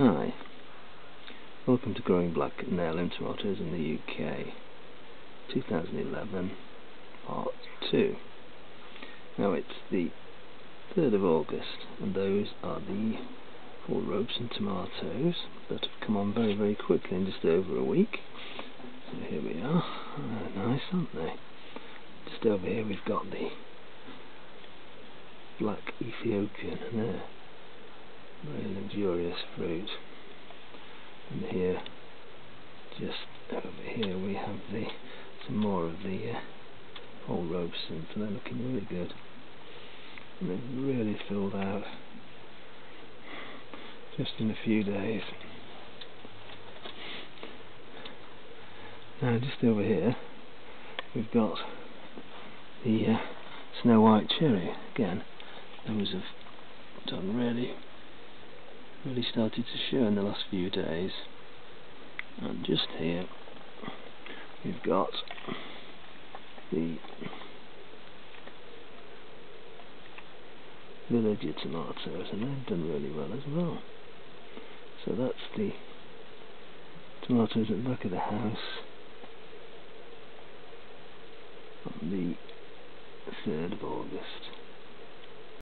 Hi, welcome to Growing Black Heirloom Tomatoes in the UK 2011 Part 2 Now it's the 3rd of August and those are the Paul Robeson tomatoes that have come on very very quickly in just over a week. So here we are, uh, nice aren't they? Just over here we've got the black Ethiopian there very luxurious fruit. And here just over here we have the some more of the uh, Paul Robeson and they're looking really good. And they've really filled out just in a few days. Now just over here we've got the uh, snow white cherry again. Those have done really really started to show in the last few days. And just here we've got the villager tomatoes and they've done really well as well. So that's the tomatoes at the back of the house. On the 3rd of August